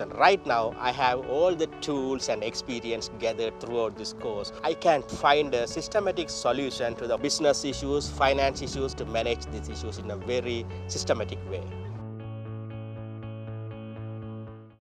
And right now, I have all the tools and experience gathered throughout this course. I can find a systematic solution to the business issues, finance issues to manage these issues in a very systematic way.